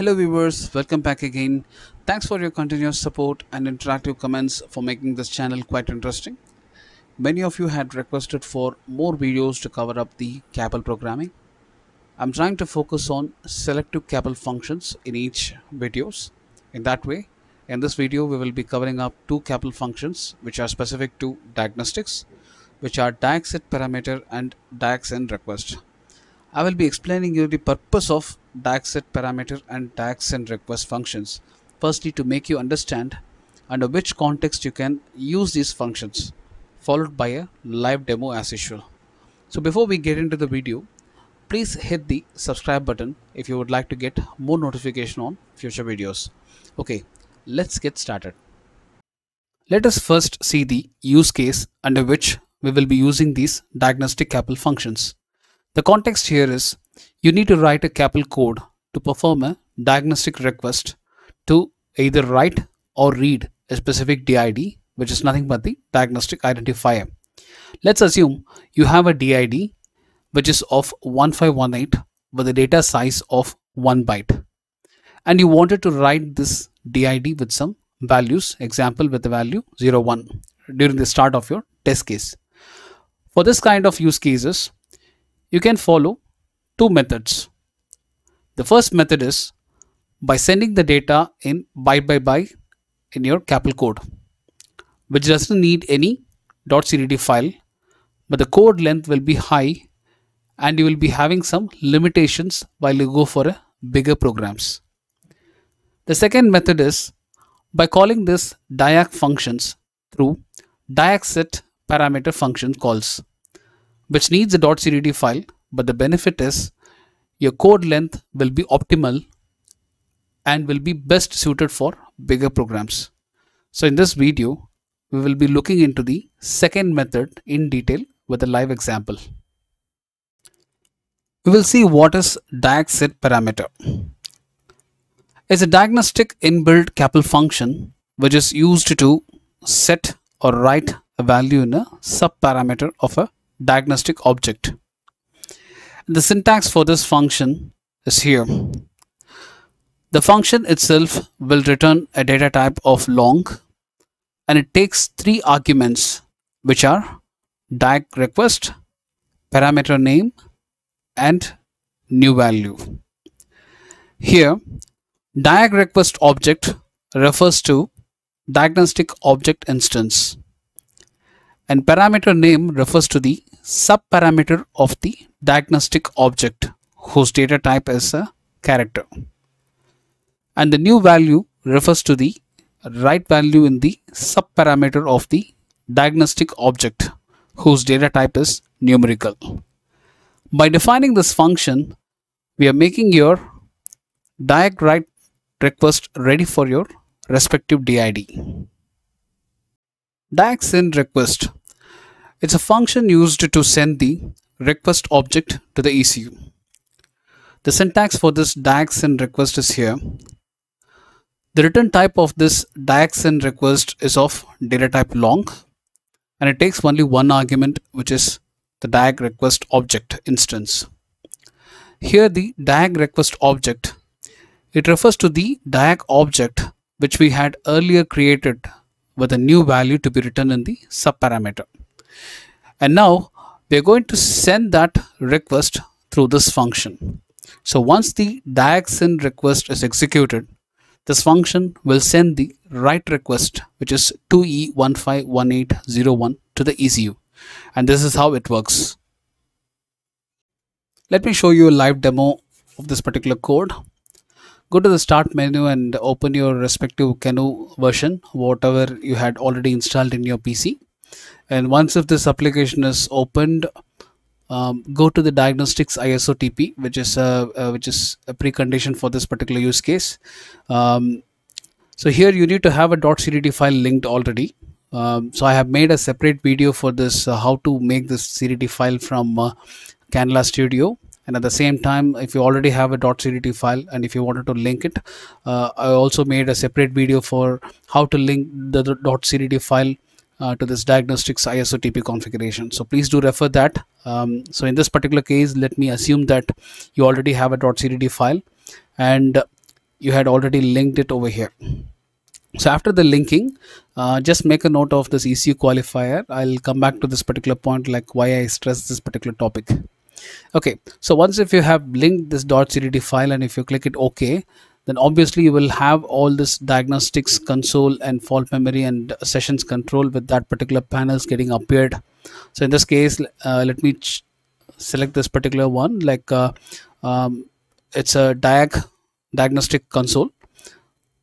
Hello viewers, welcome back again. Thanks for your continuous support and interactive comments for making this channel quite interesting. Many of you had requested for more videos to cover up the CAPL programming. I'm trying to focus on selective CAPL functions in each videos. In that way, in this video we will be covering up two CAPL functions which are specific to diagnostics which are diagset parameter and diagsend request. I will be explaining you the purpose of diagset parameter and diagsend request functions. Firstly, to make you understand under which context you can use these functions, followed by a live demo as usual. So before we get into the video, please hit the subscribe button if you would like to get more notification on future videos. Okay, let's get started. Let us first see the use case under which we will be using these diagnostic CAPL functions. The context here is you need to write a CAPL code to perform a diagnostic request to either write or read a specific DID, which is nothing but the diagnostic identifier. Let's assume you have a DID which is of 1518 with a data size of 1 byte and you wanted to write this DID with some values, example with the value 01 during the start of your test case. For this kind of use cases, you can follow two methods. The first method is by sending the data in byte by byte in your CAPL code, which doesn't need any .cdd file, but the code length will be high and you will be having some limitations while you go for a bigger programs. The second method is by calling this diag functions through diagset parameter function calls which needs a .cdd file but the benefit is your code length will be optimal and will be best suited for bigger programs. So in this video we will be looking into the second method in detail with a live example. We will see what is diagset parameter. It's a diagnostic inbuilt CAPL function which is used to set or write a value in a subparameter of a diagnostic object. The syntax for this function is here. The function itself will return a data type of long and it takes three arguments which are diag request, parameter name and new value. Here diag request object refers to diagnostic object instance and parameter name refers to the subparameter of the diagnostic object whose data type is a character and the new value refers to the right value in the subparameter of the diagnostic object whose data type is numerical. By defining this function, we are making your diag write request ready for your respective DID. Diag send request it's a function used to send the request object to the ECU. The syntax for this diag request is here. The return type of this diag request is of data type long and it takes only one argument which is the diag request object instance. Here the diag request object it refers to the diag object which we had earlier created with a new value to be written in the subparameter and now we're going to send that request through this function. So once the diag request is executed, this function will send the write request which is 2E151801 to the ECU and this is how it works. Let me show you a live demo of this particular code. Go to the start menu and open your respective CANoe version whatever you had already installed in your PC and once if this application is opened um, go to the diagnostics ISOTP which is a, which is a precondition for this particular use case. Um, so here you need to have a .cdd file linked already. Um, so I have made a separate video for this uh, how to make this CDD file from uh, CANdela Studio. And at the same time if you already have a .cdd file and if you wanted to link it uh, I also made a separate video for how to link the, .cdd file uh, to this diagnostics ISOTP configuration. So please do refer that. Um, so in this particular case, let me assume that you already have a .cdd file and you had already linked it over here so after the linking uh, just make a note of this ECU qualifier I'll come back to this particular point like why I stress this particular topic okay so once if you have linked this .cdd file and if you click it OK then obviously you will have all this diagnostics console and fault memory and sessions control with that particular panels getting appeared. So in this case uh, let me select this particular one like uh, um, it's a diag diagnostic console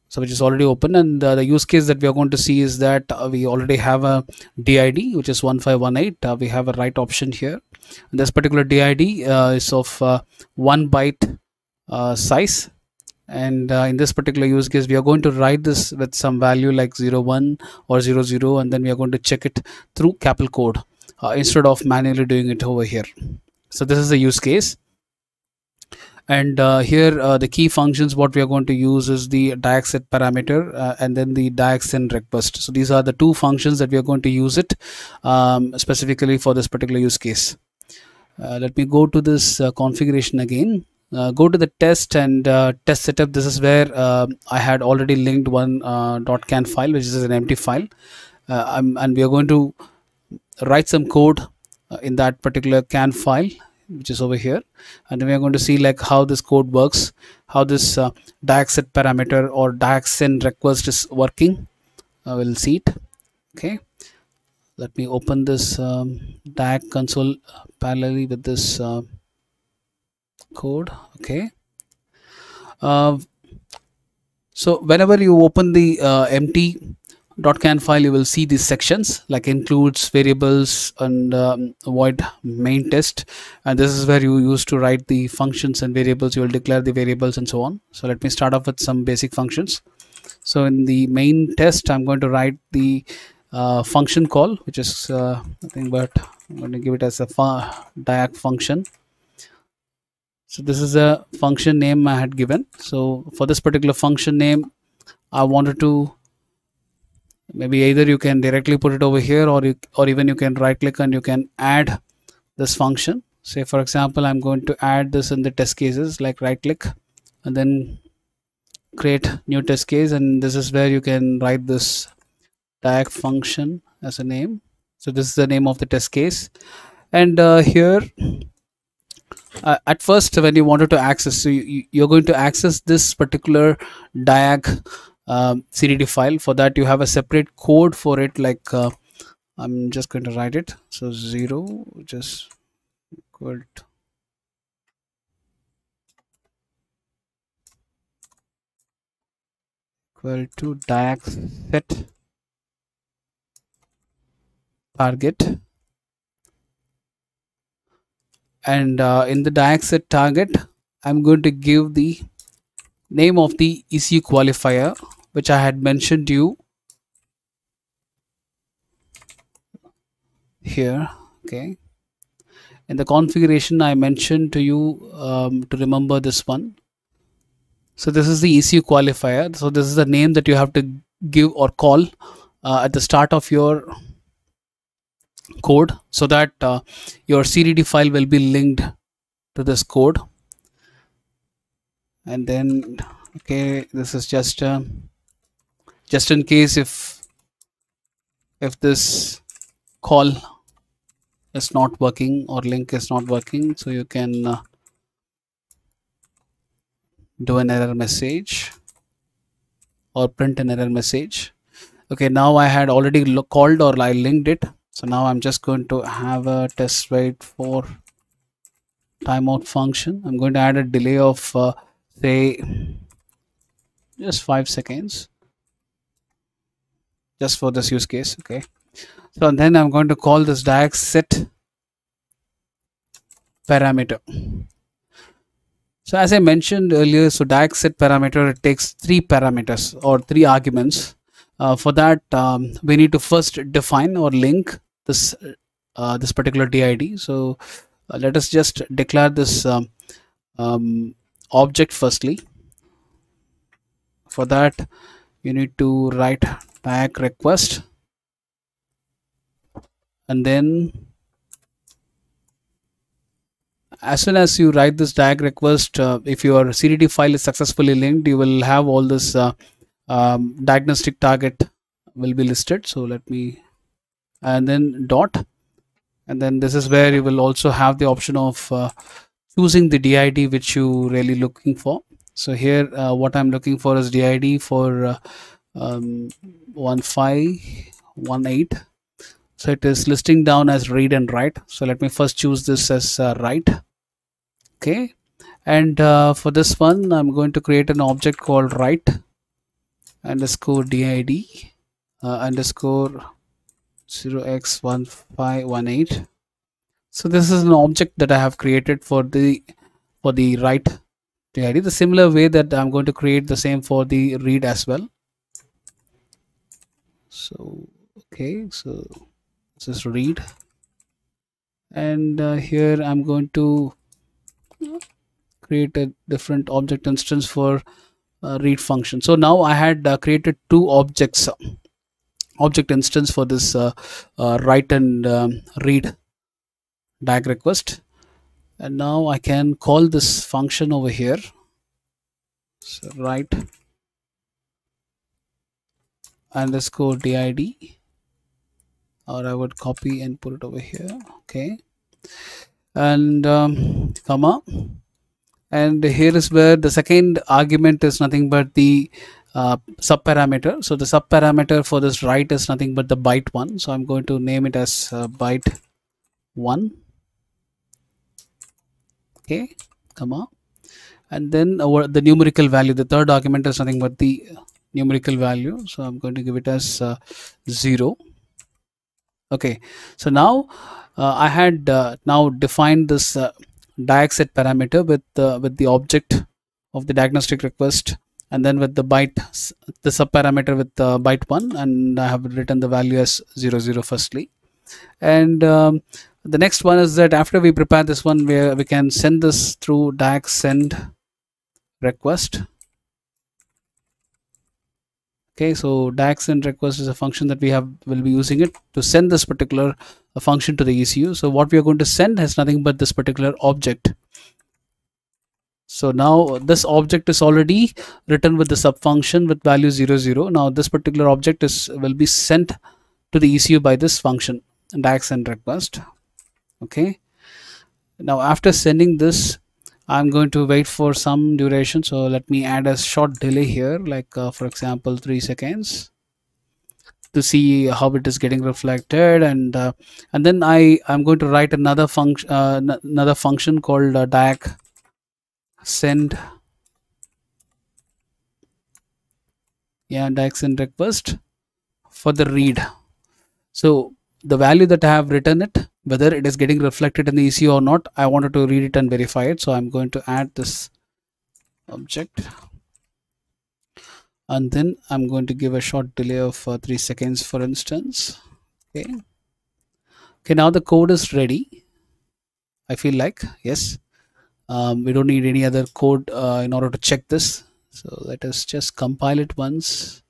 so which is already open. And uh, the use case that we are going to see is that uh, we already have a DID which is 1518 uh, we have a write option here. And this particular DID uh, is of uh, one byte uh, size and in this particular use case we are going to write this with some value like 01 or 00 and then we are going to check it through CAPL code instead of manually doing it over here. So this is the use case. And uh, here uh, the key functions what we are going to use is the diagset parameter uh, and then the diagsend request. So these are the two functions that we are going to use it um, specifically for this particular use case. Uh, let me go to this uh, configuration again uh, go to the test and test setup. This is where I had already linked one .can file which is an empty file. And we are going to write some code in that particular can file which is over here. And we are going to see like how this code works how this uh, diagset parameter or diagsend request is working. Uh, we'll see it. Okay. Let me open this um, diag console parallelly with this uh, code okay? Uh, so whenever you open the uh, empty .can file you will see these sections like includes variables and um, void main test. And this is where you use to write the functions and variables. You will declare the variables and so on. So let me start off with some basic functions. So in the main test I'm going to write the uh, function call which is uh, nothing but I'm going to give it as a diag function so this is a function name I had given. So for this particular function name I wanted to maybe either you can directly put it over here or you or even you can right click and you can add this function. Say for example i'm going to add this in the test cases like right click and then create new test case. And this is where you can write this diag function as a name. So this is the name of the test case. And uh, here uh, at first when you wanted to access so you, you're going to access this particular diag um, cdd file. For that you have a separate code for it like uh, i'm just going to write it. So zero just equal to equal to diag set target and uh, in the set target i'm going to give the name of the ECU qualifier which I had mentioned to you here okay? In the configuration I mentioned to you um, to remember this one. So this is the ECU qualifier. So this is the name that you have to give or call uh, at the start of your code so that uh, your CDD file will be linked to this code. And then okay this is just uh, just in case if if this call is not working or link is not working so you can uh, do an error message or print an error message. Okay now I had already called or I linked it so now I'm just going to have a test wait for timeout function. I'm going to add a delay of uh, say just five seconds. Just for this use case okay? So then i'm going to call this diag set parameter. So as i mentioned earlier so diag set parameter it takes three parameters or three arguments. Uh, for that um, we need to first define or link this uh, this particular did so uh, let us just declare this um, um, object firstly. For that you need to write diag request. And then as soon as you write this diag request, uh, if your CDD file is successfully linked, you will have all this uh, um, diagnostic target will be listed. So let me, and then dot, and then this is where you will also have the option of uh, choosing the DID which you really looking for. So here, uh, what I'm looking for is DID for uh, um, 1518 so it is listing down as read and write. So let me first choose this as uh, write. Okay. And uh, for this one I'm going to create an object called write underscore did uh, underscore 0x1518 so this is an object that I have created for the for the write did the similar way that I'm going to create the same for the read as well. So okay so this is read. And uh, here I'm going to create a different object instance for uh, read function. So now I had uh, created two objects object instance for this uh, uh, write and um, read diag request. And now I can call this function over here. So write underscore did or I would copy and put it over here. Okay. And um, comma. And here is where the second argument is nothing but the uh, subparameter. So the subparameter for this write is nothing but the byte one. So I'm going to name it as uh, byte one. Okay comma. And then the numerical value the third argument is nothing but the numerical value. So i'm going to give it as uh, 0 okay so now uh, i had uh, now defined this uh, set parameter with with the object of the diagnostic request and then with the byte the subparameter with the byte 1 and i have written the value as 00 zero firstly. And um, the next one is that after we prepare this one where we can send this through diag send request. Okay so diag send request is a function that we have will be using it to send this particular uh, function to the ECU so what we are going to send has nothing but this particular object so now this object is already written with the sub function with value 00 zero. now this particular object is will be sent to the ECU by this function diag send request. Okay. Now after sending this I'm going to wait for some duration. So let me add a short delay here like uh, for example three seconds to see how it is getting reflected. And uh, and then I I'm going to write another function uh, another function called uh, diag send yeah send request for the read. So the value that I have written it whether it is getting reflected in the ECU or not I wanted to read it and verify it. So I'm going to add this object. And then I'm going to give a short delay of uh, 3 seconds for instance. Okay. Okay now the code is ready. I feel like yes um, we don't need any other code uh, in order to check this. So let us just compile it once.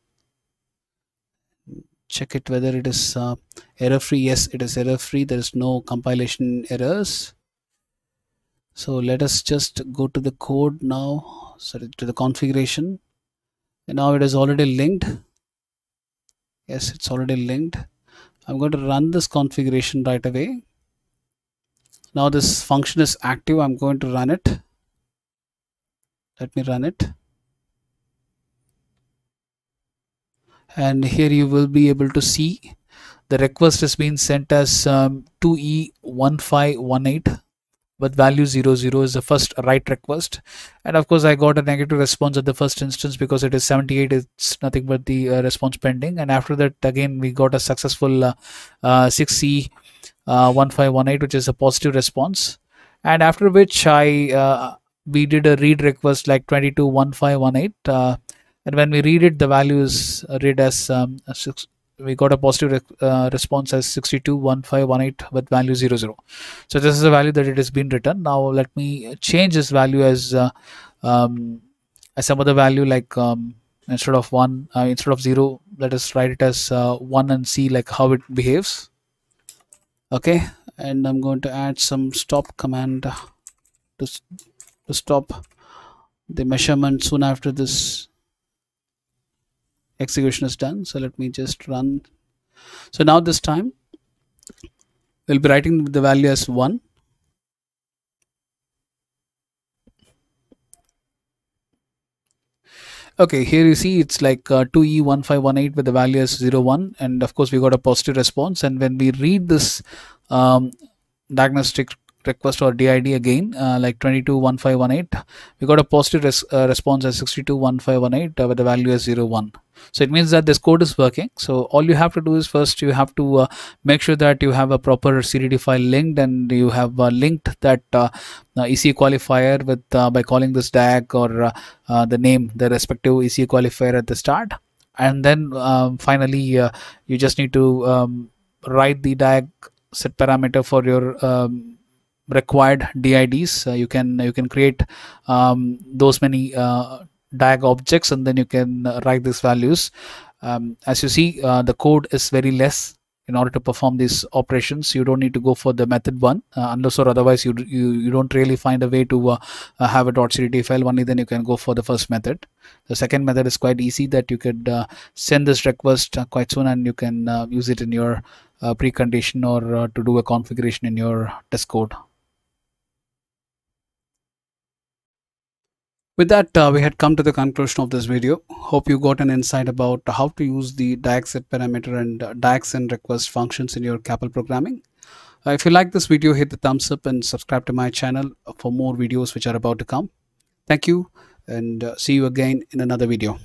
Check it whether it is uh, error free. Yes it is error free. There is no compilation errors. So let us just go to the code now. Sorry to the configuration. And now it is already linked. Yes it's already linked. I'm going to run this configuration right away now this function is active. I'm going to run it. Let me run it. And here you will be able to see the request has been sent as um, 2e1518 but value 00 is the first write request. And of course i got a negative response at the first instance because it is 78 it's nothing but the uh, response pending. And after that again we got a successful uh, uh, 6e uh, 1518 which is a positive response. And after which i uh, we did a read request like 221518 uh, and when we read it the value is read as um, six, we got a positive uh, response as 621518 with value 00 so this is the value that it has been written. Now let me change this value as uh, um, as some other value like um, instead of 1 uh, instead of 0 let us write it as uh, 1 and see like how it behaves okay and i'm going to add some stop command to, to stop the measurement soon after this execution is done. So let me just run. So now this time we'll be writing the value as 1 okay here you see it's like uh, 2e1518 with the value as 01 and of course we got a positive response. And when we read this um, diagnostic request or DID again, uh, like 221518, we got a positive res uh, response as 621518 uh, with the value as 01. So it means that this code is working. So all you have to do is first you have to uh, make sure that you have a proper CDD file linked and you have uh, linked that uh, EC qualifier with by calling this diag or the name, the respective EC qualifier at the start. And then um, finally, you just need to um, write the diag set parameter for your um, required DIDs. Uh, you can you can create um, those many uh, diag objects and then you can uh, write these values. Um, as you see, uh, the code is very less in order to perform these operations you don't need to go for the method one uh, unless or otherwise you, you you don't really find a way to uh, uh, have a .cdd file only then you can go for the first method the second method is quite easy that you could send this request quite soon and you can use it in your precondition or to do a configuration in your test code With that, uh, we had come to the conclusion of this video. Hope you got an insight about how to use the set parameter and uh, request functions in your CAPL programming. Uh, if you like this video, hit the thumbs up and subscribe to my channel for more videos which are about to come. Thank you and uh, see you again in another video.